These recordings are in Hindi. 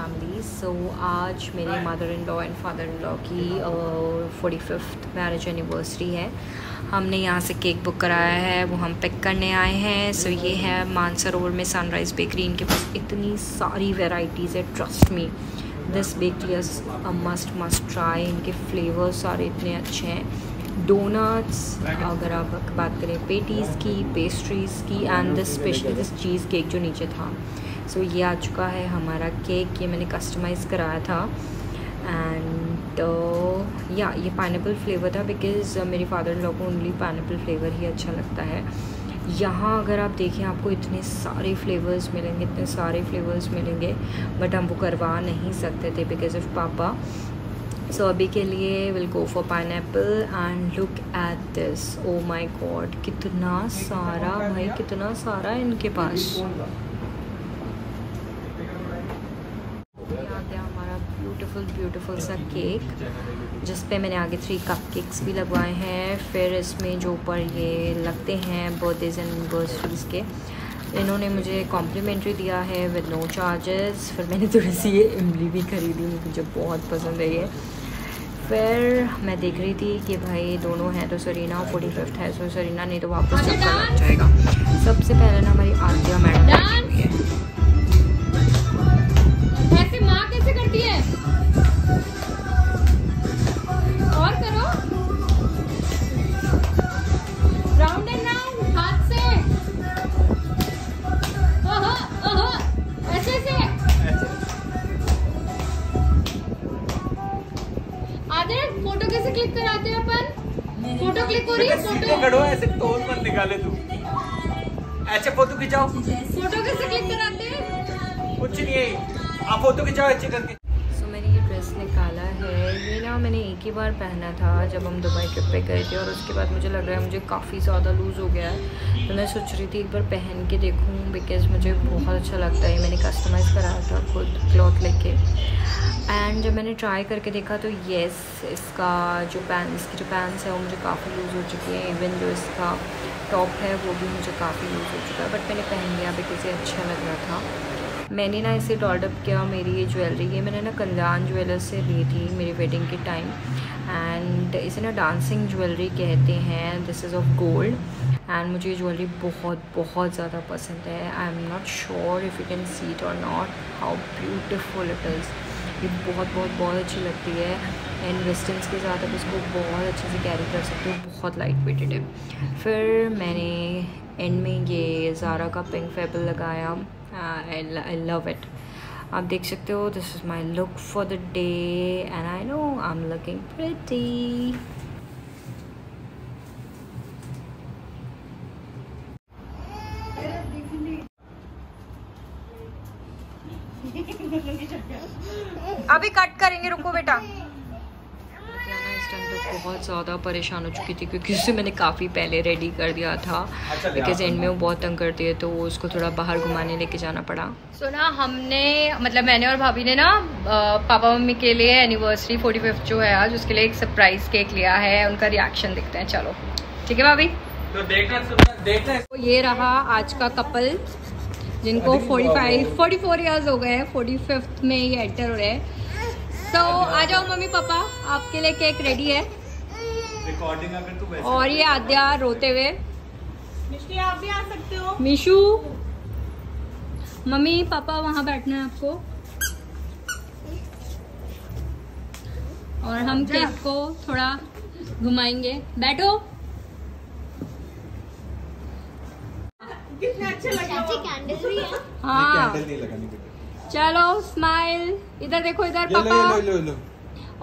फैमिली सो आज मेरे mother in law and father in law की फोर्टी फिफ्थ मैरिज एनिवर्सरी है हमने यहाँ से केक बुक कराया है, वो हम पिक करने आए हैं। सो so, ये है मानसरोवर में सनराइज़ बेकरी इनके पास इतनी सारी वेराइटीज़ है trust me this bakery a must must try इनके फ्लेवर सारे इतने अच्छे हैं। डोनट्स अगर आप बात करें पेटीज़ की पेस्ट्रीज़ की and this specially this cheesecake जो नीचे था। सो so, ये आ चुका है हमारा केक ये मैंने कस्टमाइज़ कराया था. एंड या uh, ये पाइनएप्पल फ्लेवर था बिकॉज़ uh, मेरे फादर लोग को ओनली पाइनएप्पल फ्लेवर ही अच्छा लगता है. यहाँ अगर आप देखें आपको इतने सारे फ्लेवर्स मिलेंगे इतने सारे फ्लेवर्स मिलेंगे बट हम वो करवा नहीं सकते थे बिकॉज़ ऑफ़ पापा. सो अभी के लिए will go for pineapple and look at this oh my God कितना सारा भाई कितना सारा इनके पास. ब्यूटीफुल ब्यूटीफुल सा केक जिस पे मैंने आगे थ्री कप केक्स भी लगवाए हैं। फिर इसमें जो ऊपर ये लगते हैं बर्थडेज एंड एनिवर्सरीज़ के इन्होंने मुझे कॉम्प्लीमेंट्री दिया है विद नो चार्जेस फिर मैंने थोड़ी सी ये इमली भी ख़रीदी मुझे बहुत पसंद है। ये फिर मैं देख रही थी कि भाई दोनों हैं तो सरीना फोर्टी फिफ्थ है सो सरीना नहीं तो वापस चक्कर लग जाएगा। सबसे पहले ना हमारी आद्या मैडम है। ऐसे तोल मत निकाले तू। ऐसे फ़ोटो खिंचाओ। फ़ोटो कैसे क्लिक कराते हैं? कुछ नहीं है। आप फ़ोटो खिंचाओ अच्छे करके। ना मैंने एक ही बार पहना था जब हम दुबई ट्रिप पे गए थे और उसके बाद मुझे लग रहा है मुझे काफ़ी ज़्यादा लूज़ हो गया है। तो मैं सोच रही थी एक बार पहन के देखूँ बिकॉज़ मुझे बहुत अच्छा लगता है। मैंने कस्टमाइज़ कराया था खुद क्लॉथ लेके। एंड जब मैंने ट्राई करके देखा तो येस इसका जो पैन इसकी जो पैंट्स है वो मुझे काफ़ी यूज़ हो चुकी है। इवन जो इसका टॉप है वो भी मुझे काफ़ी यूज़ हो चुका है। बट मैंने पहन लिया बिकॉज़ ये अच्छा लग रहा था। मैंने ना इसे डॉल्डअप किया, मेरी ये ज्वेलरी ये मैंने ना कल्याण ज्वेलर से ली थी मेरी वेडिंग के टाइम एंड इसे ना डांसिंग ज्वेलरी कहते हैं. This is of gold and मुझे ये ज्वेलरी बहुत बहुत ज़्यादा पसंद है. I am not sure if you can see it और not how beautiful it is ये बहुत बहुत बहुत अच्छी लगती है. एंड वेस्टर्नस के साथ आप इसको बहुत अच्छे से कैरी कर सकते हो. बहुत लाइट वेटेड है. फिर मैंने एंड में ये ज़ारा का पिंक फेबल लगाया. आई लव इट आप देख सकते हो this is my look for the day and I know I am looking pretty अभी कट करेंगे, रुको बेटा। बहुत ज़्यादा परेशान हो चुकी थी क्योंकि उसे मैंने काफ़ी पहले रेडी कर दिया था। बिकॉज़ एंड में वो बहुत तंग करती है तो वो उसको थोड़ा बाहर घुमाने लेके जाना पड़ा। सो so, ना हमने मतलब मैंने और भाभी ने ना पापा मम्मी के लिए एनिवर्सरी फोर्टी फिफ्थ जो है आज उसके लिए एक सरप्राइज़ केक लिया है। उनका रिएक्शन देखते हैं चलो। ठीक है भाभी? तो देखना देखना तो ये रहा आज का कपल जिनको 45 44 इयर्स हो। गए हैं फोर्टी फिफ्थ में ये एंटर हो रहे हैं। सो so, आ जाओ मम्मी पापा आपके लिए केक रेडी है। रिकॉर्डिंग अगर तू और ये आद्या रोते हुए। आप भी आ सकते हो। मिशू। मम्मी पापा वहाँ बैठना है आपको। और हम केक को थोड़ा घुमाएँगे। बैठो। कितने अच्छे लगे हाँ चलो स्माइल इधर देखो इधर पापा। लो, लो, लो,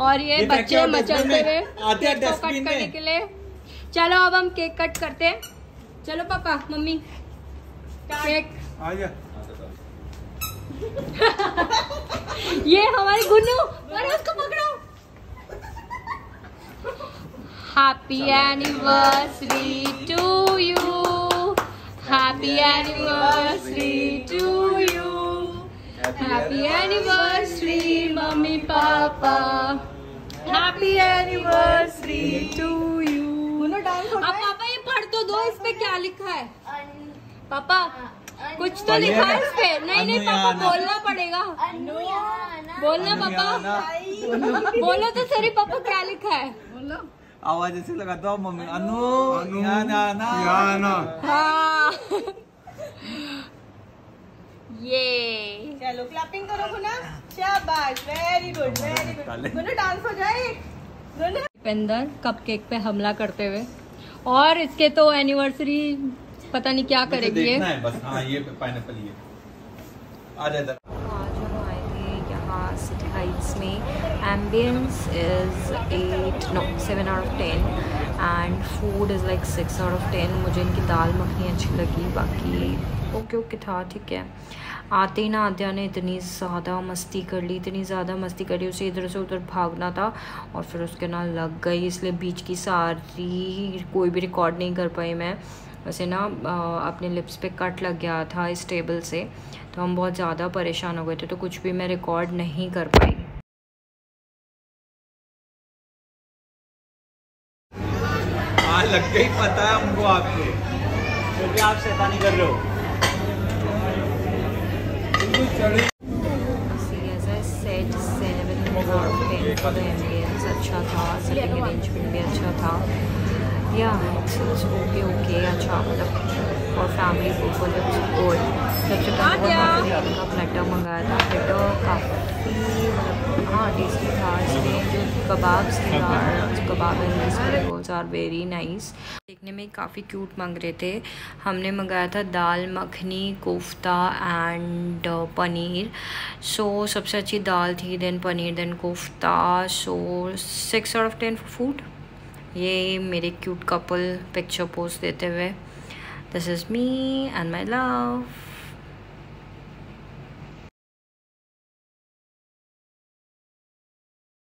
और ये, ये बच्चे मचलते हुए केक को कट करने के लिए। चलो अब हम केक कट करते हैं। चलो पापा मम्मी केक ये हमारी गुन्नू। अरे उसको पकड़ो। Happy anniversary to you happy anniversary to happy anniversary mummy papa happy anniversary to you अब पापा ये पढ़ तो दो इस पे क्या लिखा है? पापा कुछ तो लिखा है इस पे नहीं नहीं पापा बोलना पड़ेगा। बोलना पापा। बोलो तो सही पापा क्या लिखा है? बोलो। आवाज़ ऐसे लगाता हूँ मम्मी। अनु यहाँ ना। आना हाँ। ये। चलो क्लैपिंग करो गुना। शाबाश very good very good Guna dance हो जाए। गुना। पेंदर कपकेक पे हमला करते हुए। और इसके तो एनिवर्सरी पता नहीं क्या करेगी ये। बस हाँ ये पाइनएप्पल ये आ जा इधर आज हम आए थे यहाँ सिटी हाइट्स में। Ambience is at no seven out of ten and food is like six out of ten मुझे इनकी दाल मखनी अच्छी लगी बाकी ओके ओके था ठीक है आते ही ना आद्या ने इतनी ज़्यादा मस्ती कर ली इतनी ज़्यादा मस्ती करी उसे इधर से उधर भागना था और फिर उसके ना लग गई इसलिए बीच की सारी कोई भी रिकॉर्ड नहीं कर पाई मैं वैसे ना अपने लिप्स पे कट लग गया था इस टेबल से तो हम बहुत ज़्यादा परेशान हो गए थे तो कुछ भी मैं रिकॉर्ड नहीं कर पाई लग गई पता है हमको आपको। क्योंकि आप शैतानी कर रहे हो। अच्छा था sitting arrangement भी अच्छा था it's, it's okay okay अच्छा मतलब for family purpose it's good सबसे पहले का मंगाया था प्लेटर काफ़ी मतलब हाँ टेस्टी था इसमें जो कबाब्स थे kebab and are very nice देखने में काफ़ी क्यूट मांग रहे थे। हमने मंगाया था dal makhani kofta and paneer. So so, सबसे अच्छी दाल थी then paneer then kofta. So six out of ten food ये मेरे क्यूट कपल पिक्चर पोस्ट देते हुए। This is me and my love